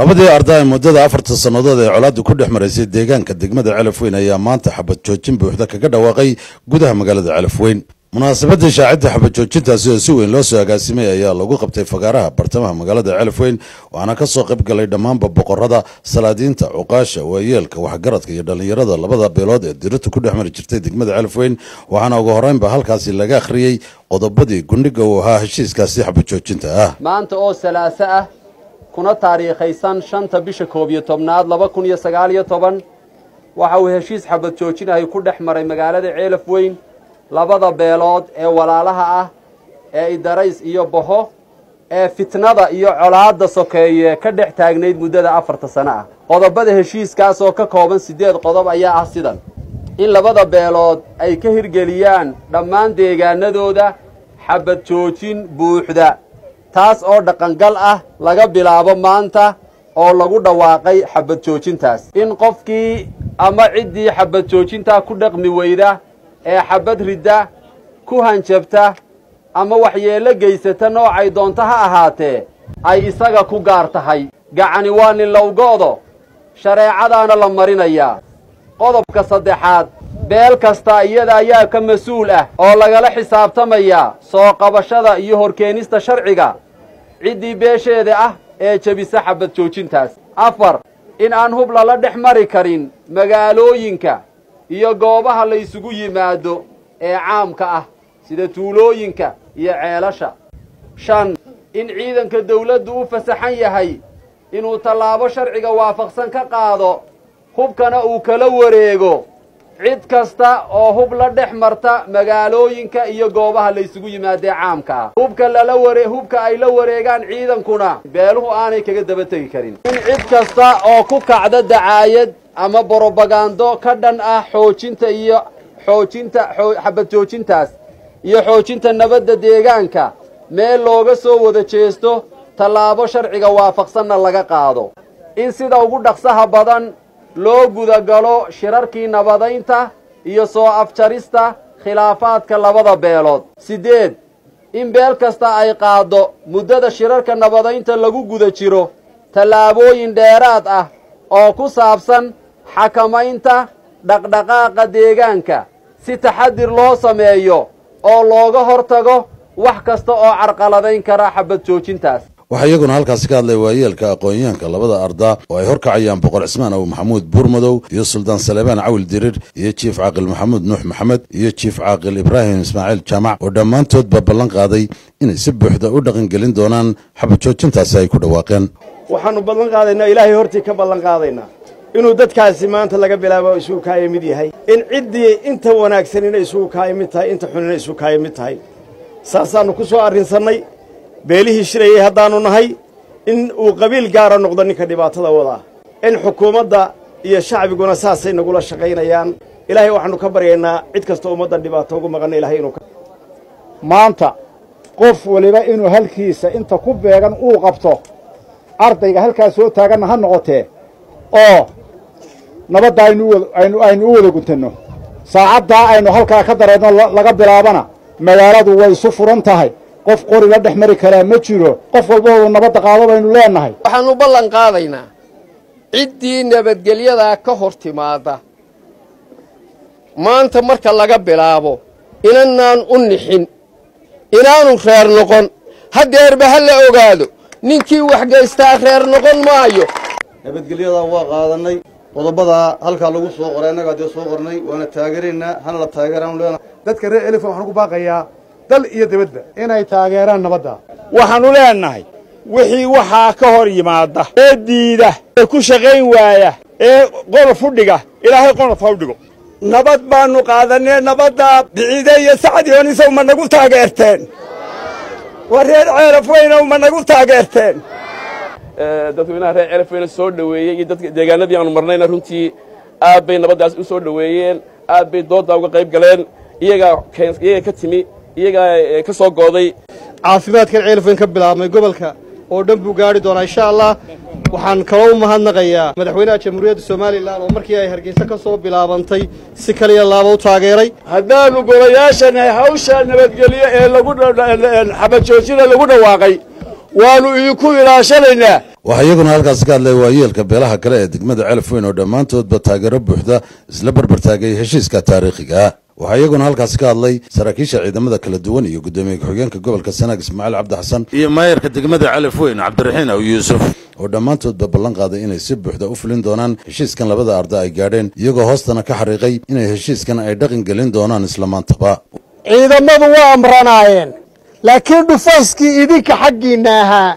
labadii arday ee muddada afartan sannadood ee colaaddu ku dhex maraysay deegaanka degmada celafweyn ayaa maanta xabad joojin buuxda kaga dhawaaqay gudaha magaalada celafweyn munaasabadii shaacidda xabad joojintaasi oo si weyn loo soo agaasimay ayaa lagu qabtay fagaaraha bartamaha magaalada celafweyn waxaana ka soo qayb galay dhammaanba boqorada salaadiinta cuqaasha waayeelka waxgaradka iyo dhallinyarada labada beelood ee dirirta ku dhex mari jirtay degmada celafweyn waxaana ugu horreynba halkaasi laga akhriyey qodobadii gundhiga uu ahaa heshiiskaasi xabad joojinta ah. Maanta oo salaaso ah kuna taariikhaysan shanta bisha koob iyo tobnaad laba kun iyo sagaal iyo toban waxa uu heshiis xabad joojinahay ku dhex maray magaalada ceelaf weyn labada beelood ee walaalaha ah ee idarays iyo boho ee fitnada iyo colaadda sokeeye ka dhex taagnayd muddada afarta sano ah. Qodobada heshiiskaas oo ka kooban siddeed qodob ayaa ah sidan. In labada beelood ay ka hirgeliyaan dhammaan deegaanadooda xabad joojin buuxda taas oo dhaqangal ah laga bilaabo maanta oo lagu dhawaaqay xabad joojintaas. In qofkii ama ciddii xabad joojintaa ku dhaqmi weyda ee xabad ridda ku hanjabta ama waxyeello geysata noocay doonto ha ahaatee ay isaga ku gaar tahay. Gacani waa nin lowgoodo shareecadaana la marinayaa. Qodobka saddexaad beel kasta iyada ayaa ka mas'uul ah oo lagala xisaabtamayaa soo qabashada iyo horkeenista sharciga. Ciddii beesheeda ah ee jebisa xabad joojintaas. Afar in aan hub lala dhex mari karin magaalooyinka iyo goobaha la isugu yimaado ee caamka ah sida tuulooyinka iyo ceelasha. Shan in ciidanka dawladdu u fasaxan yahay inuu tallaabo sharciga waafaqsan ka qaado hubkana uu kala wareego cid kasta oo hub la dhex marta magaalooyinka iyo goobaha la isugu yimaadee caamka. Ah hubka lala ware hubka ay la wareegaan ciidankuna beeluhu aanay kaga daba tegi karin. In cid kasta oo ku kacda dacaayad ama borobagando ka dhan ah xoojinta iyo xoojinta xabad joojintaas iyo xoojinta nabadda deegaanka meel looga soo wada jeesto tallaabo sharciga waafaqsanna laga qaado. In sida ugu dhaqsaha badan loo gudagalo shirarkii nabadaynta iyo soo afjarista khilaafaadka labada beelood. Siddeed in beel kasta ay qaaddo muddada shirarka nabadaynta lagu guda jiro tallaabooyin dheeraad ah oo ku saabsan xakamaynta dhaqdhaqaaqa deegaanka. Si taxadir loo sameeyo oo looga hortago wax kasta oo carqaladayn kara xabad joojintaas waxaa iyaguna halkaasi ka hadlay waayeelka aqoon-yahanka labada ardaa oo ay horkacayaan boqor cismaan abu maxamuud buurmadow iyo suldaan saleebaan cawil dirir iyo jiif caaqil maxamuud nuux maxamed iyo jiif caaqil ibraahim ismaaciil jaamac oo dhammaantoodba ballan qaaday inay si buuxda u dhaqangelin doonaan xabad joojintaasi ay ku dhawaaqeen. Waxaannu ballan qaadaynaa ilaahay hortii ka ballan qaadaynaa inuu dadkaasi maanta laga bilaabo isugu kaaya mid yahay. In ciddii inta wanaagsan inay isugu kaaya mid tahay inta xun inay isugu kaaya mid tahay. Saasaannu ku soo arrinsannay beelihii shirayay haddaannu nahay in uu qabiil gaara noqdo ninka dhibaatada wadaa in xukuumadda iyo shacbiguna saasay nagula shaqaynayaan. Ilaahay waxaannu ka baryaynaa cid kastoo ummaddan dhibaato ugu maqanna ilahay inuu maanta qof waliba inuu halkiisa inta ku beegan uu qabto ardayga halkaas soo taaganna ha noqotee oo nabadda aynu aynu u wada guntanno saacaddaa aynu halkaa ka dareedno laga bilaabana magaaladu way isu furan tahay qof qori la dhex mari karaa ma jiro qof walboodu nabadda qaado baynu leennahay waxaannu ballan qaadaynaa. Ciddii nabadgelyadaa ka hor timaadda. Maanta marka laga bilaabo inanaan u nixin inaanu reer noqon. Haddeerba ha la ogaado ninkii waxgaystaa reer noqon maayo. Nabadgelyadaa waa qaadannay qodobadaa halkaa lagu soo qoray annagaa dee soo qornay waana taageeraynaa hana la taageeraanu leenahay. Dadka reer elifan waxaan ugu baaqayaa dal iyo dibadba inay taageeraan nabadda. Waxaannu leennahay wixii waxaa ka hor yimaada ee diida ee ku shaqayn waaya ee qolof u dhiga ilaahay qolof ha u dhigo. Nabad baannu qaadanee nabaddaa biciide iyo sacdionisow ma nagu taageerteen. War reer ceelaf weynow ma nagu taageerteen. Dadweynaha reer ceelaf weyne soo dhoweeyey iyo dadka deegaanadii aanu marnayna runtii aad bay nabaddaas u soo dhoweeyeen aad bay dooddaa uga qayb galeen iyagaa iyaga ka timi iyagaa ka soo gooday. Caafimaadkan ceelaf weyn ka bilaabmay gobolka oo dhan buu gaadhi doonaa. Insha allah waxaan kaloo u mahadnaqayaa madaxweynaha jamhuuriyadda somalilan oo markii ay hargeysa ka soo bilaabantay si kaliya laaba u taageeray. Haddaannu golayaashanahay hawsha nabadgelyo ee lagu xabad joojina lagu dhawaaqay waannu idinku ilaashanaynaa. Waxaa iyaguna halkaasi ka hadlay waayeelka beelaha kale ee degmada celaf weyn oo dhammaantoodba taageero buuxda isla barbartaagay heshiiska taariikhiga waxaa iyaguna halkaasi ka hadlay saraakiisha ciidamada kala duwan iyo guddoomiye ku-xigeenka gobolka sanaag ismaaciil cabdi xasan iyo maayarka degmada calaf weyn cabdiraxiin aw yuusuf. oo dhammaantoodba ballan qaaday inay si buuxda u fulin doonaan heshiiskan labada arda ay gaadheen iyagoo hoostana ka xariiqay inay heshiiskan ay dhaqan gelin doonaan isla maantaba. Ciidamadu waa amranaayeen laakiin dhufayskii idinka xaggiinna ahaa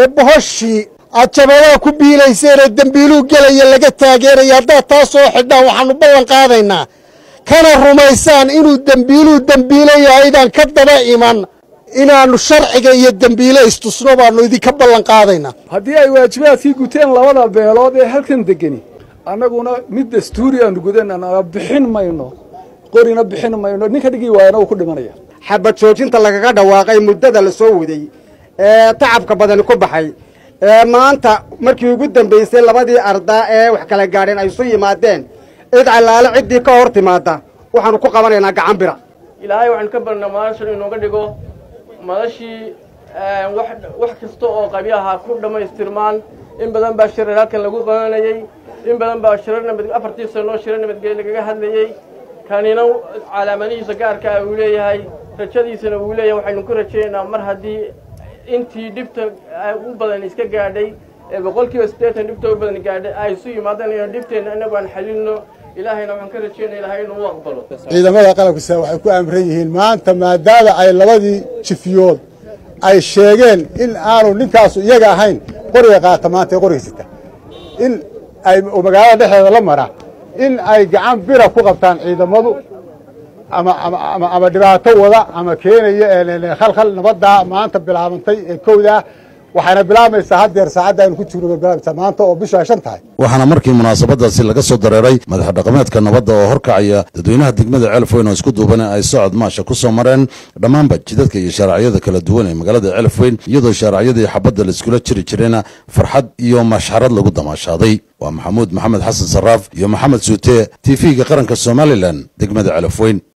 ee bohoshii aad jabadaha ku biilayseenee dembiiluu gelaya laga taageeraya haddaad taa soo xidhaan waxaannu ballan qaadaynaa kana rumaysaan inuu dembiiluu dembiilo yahaydaan ka daba iman inaannu sharciga iyo dembiile istusno baannu idinka ballan qaadaynaa haddii ay waajibaadkii guteen labada beelood ee halkan degeni annaguna mid dastuuri aanu gudanana bixin mayno qorina bixin mayno ninka dhigi waayana uu ku dhimanaya. Xabad joojinta lagaga dhawaaqay muddada la soo waday ee tacabka badani ku baxay ee maanta markii ugu dambaysay labadii ardaa ee wax kala gaadheen ay isu yimaadeen cid callaale ciddii ka hor timaadda. Waxaannu ku qabanaynaa gacan bira ilaahay waxaanu ka barnaa madashan inooga dhigo madashii wax kasta oo qabyaha ku dhammaystirmaan. In badan baa shirar halkan lagu qabanayey in badan baa shirar nabad afartii sanoo shirar nabadgelyo lagaga hadlayey kanina calaamadihiisa gaarka ah uu leeyahay rajadiisana uu leeyahay waxaynu ku rajaynaynaa mar haddii intii dhibta u badan iska gaadhay ee boqolkiiba siddeetan dhibta u badan gaadhay ay isu yimaadaan inaan dhibteenna inagu aan xalilno ilaahayna waxaan ciidamada qalabkasa waxay ku amran yihiin maanta maadaama ay labadii jifiyood ay sheegeen in aanu ninkaasu iyaga ahayn qoriga qaata maanta ee qoriga sita in ay magaalada dhexdeeda la mara in ay gacan bira ku qabtaan ciidamadu ama ama ama dhibaato wada ama keenaya khalkhal nabaddaa maanta bilaabantay ee kowdaa waxayna bilaabaysaa haddeer saacadda aynu ku jirno bay maanta oo bishu ay shan tahay. Waxaana markii munaasabadaasi laga soo dareeray madax dhaqameedka nabadda oo horkacaya dadweynaha degmada celaf weyn oo isku duuban ay socod maasha ku soo mareen. Dhammaanba jidadka iyo shaaracyada kala duwan ee magaalada celaf weyn iyadoo shaaracyadii xabadda laiskula jiri jirayna farxad iyo mashxarad lagu damaashaaday. Waa maxamuud maxamed xasan sarraaf iyo maxamed suute t v-ga qaranka somalilan degmada celaf weyn